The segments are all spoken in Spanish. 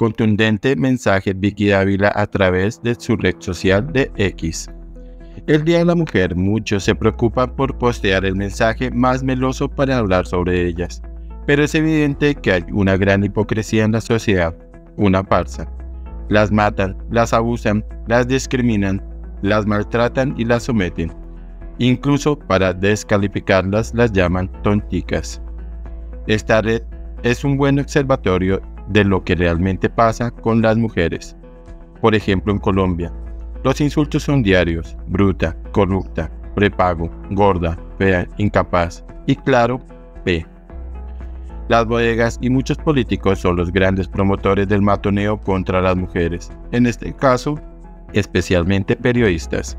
Contundente mensaje Vicky Dávila a través de su red social de X. El Día de la Mujer, muchos se preocupan por postear el mensaje más meloso para hablar sobre ellas, pero es evidente que hay una gran hipocresía en la sociedad, una farsa. Las matan, las abusan, las discriminan, las maltratan y las someten. Incluso para descalificarlas las llaman tonticas. Esta red es un buen observatorio de lo que realmente pasa con las mujeres. Por ejemplo, en Colombia, los insultos son diarios, bruta, corrupta, prepago, gorda, fea, incapaz y claro, P. Las bodegas y muchos políticos son los grandes promotores del matoneo contra las mujeres, en este caso, especialmente periodistas.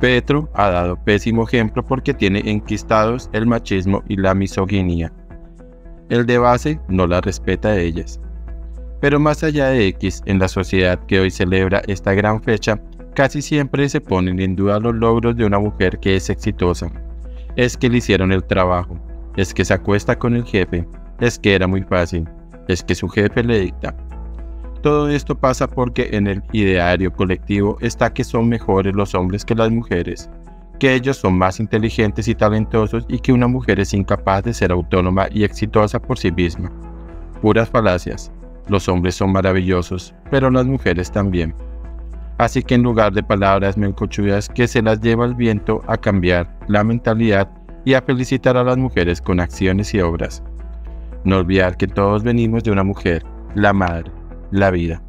Petro ha dado pésimo ejemplo porque tiene enquistados el machismo y la misoginia. El de base no la respeta a ellas. Pero más allá de X, en la sociedad que hoy celebra esta gran fecha, casi siempre se ponen en duda los logros de una mujer que es exitosa. Es que le hicieron el trabajo, es que se acuesta con el jefe, es que era muy fácil, es que su jefe le dicta. Todo esto pasa porque en el ideario colectivo está que son mejores los hombres que las mujeres, que ellos son más inteligentes y talentosos y que una mujer es incapaz de ser autónoma y exitosa por sí misma. Puras falacias. Los hombres son maravillosos, pero las mujeres también. Así que en lugar de palabras melcochudas que se las lleva el viento a cambiar la mentalidad y a felicitar a las mujeres con acciones y obras. No olvidar que todos venimos de una mujer, la madre, la vida.